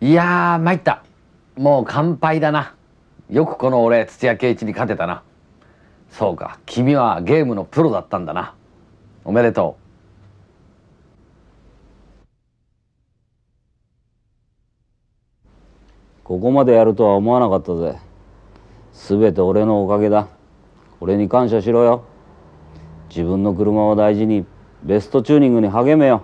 いやー参った。もう乾杯だな。よくこの俺土屋圭一に勝てたな。そうか君はゲームのプロだったんだな。おめでとう。ここまでやるとは思わなかったぜ。全て俺のおかげだ。俺に感謝しろよ。自分の車を大事にベストチューニングに励めよ。